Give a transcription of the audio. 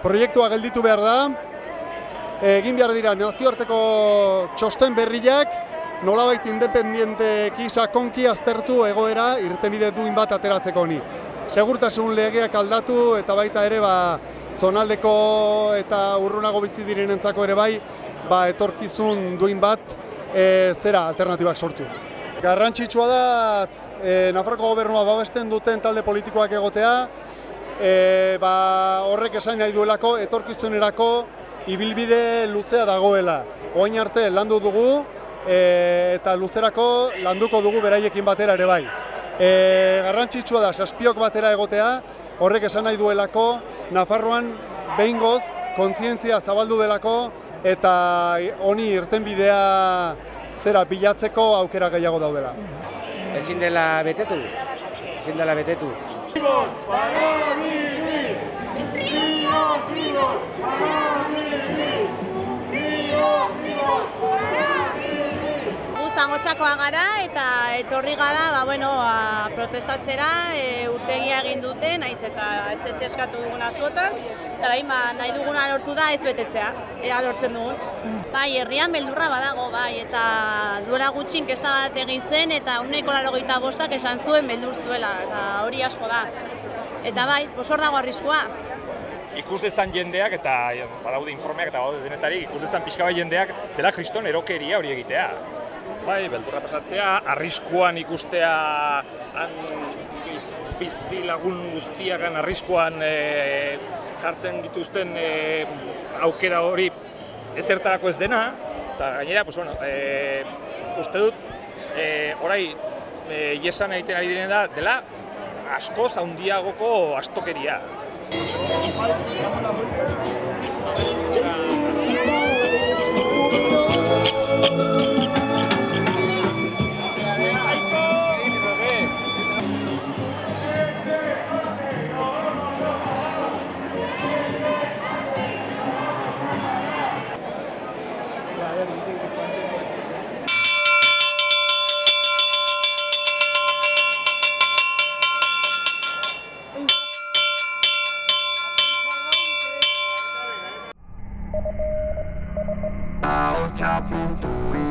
Proiektua gelditu behar da, egin behar dira nazioarteko txosten berriak, nolabait independienteki sakonki aztertu egoera irtenbide duin bat ateratzeko honi. Segurtasun legeak aldatu eta baita ere ba, zonaldeko eta urrunago bizi direnentzako ere bai, ba, etorkizun duin bat e, zera alternatibak sortu. Garrantzitsua da e, Nafarroko gobernua babesten duten talde politikoak egotea, e, ba, horrek esain nahi duelako etorkizunerako ibilbide luzea dagoela. Oain arte landu dugu e, eta luzerako landuko dugu beraiekin batera ere bai. E, garrantzitsua da, saspiok batera egotea, horrek esan nahi duelako, Nafarroan behingoz, kontzientzia zabaldu delako, eta honi irtenbidea zera bilatzeko aukera gehiago daudela. Ezin dela betetu, ezin dela betetu. Zangotzakoa gara eta etorri gara ba, bueno, ba, protestatzera e, urtegia egin dute, naiz eta ez ez eskatu dugun askotan, eta ba, nahi duguna lortu da ez betetzea, ea lortzen dugun. Bai, herrian beldurra badago, bai, eta duela gutxin kesta bat egin zen, eta uneko larogeita bostak esan zuen beldur zuela, eta hori asko da. Eta bai, posor dago arriskua. ikus dezan jendeak eta badaude informeak eta badaude denetarik ikus dezan pixka bat jendeak dela kriston erokeria hori egitea. Bai, beldurra pasatzea, arriskuan ikustea han biz, bizi lagun guztiakan arriskuan e, jartzen dituzten e, aukera hori ezertarako ez dena, eta gainera, pues, bueno, e, uste dut, e, orai, e, iesan egiten ari direna da, dela askoz handiagoko astokeria. I'll chop you to